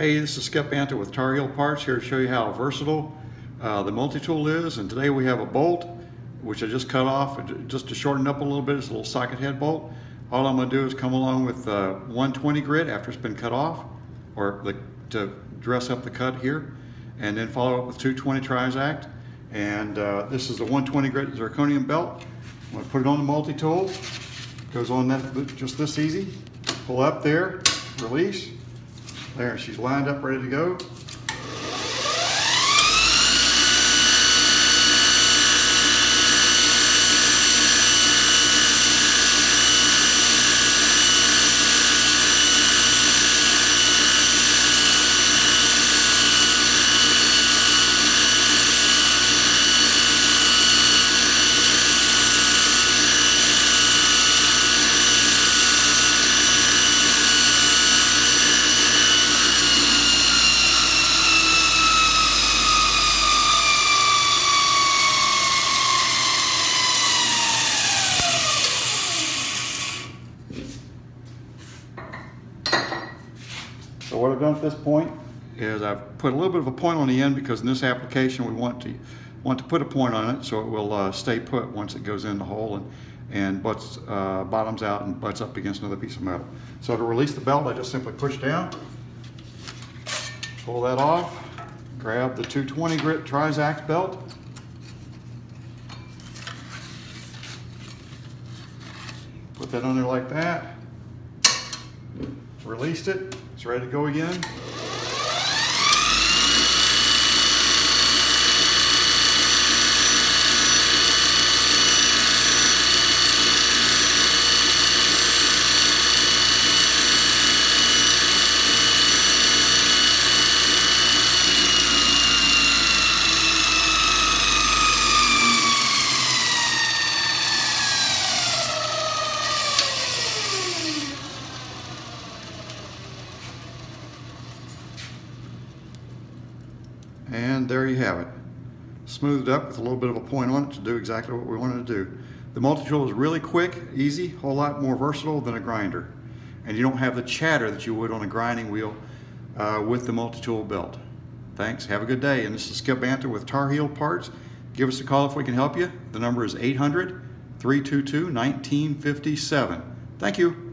Hey, this is Skip Banta with Tar Heel Parts here to show you how versatile uh, the multi-tool is. And today we have a bolt, which I just cut off just to shorten up a little bit. It's a little socket head bolt. All I'm gonna do is come along with uh, 120 grit after it's been cut off, or the, to dress up the cut here, and then follow up with 220 Trizact. And uh, this is the 120 grit zirconium belt. I'm gonna put it on the multi-tool. Goes on that just this easy. Pull up there, release, there, she's lined up, ready to go. So what I've done at this point is I've put a little bit of a point on the end because in this application we want to want to put a point on it so it will uh, stay put once it goes in the hole and, and butts, uh, bottoms out and butts up against another piece of metal. So to release the belt I just simply push down, pull that off, grab the 220 grit Trizact belt, put that on there like that, released it, it's ready to go again. And there you have it. Smoothed up with a little bit of a point on it to do exactly what we wanted to do. The multi-tool is really quick, easy, a whole lot more versatile than a grinder. And you don't have the chatter that you would on a grinding wheel uh, with the multi-tool belt. Thanks, have a good day. And this is Skip Banta with Tar Heel Parts. Give us a call if we can help you. The number is 800 322 1957. Thank you.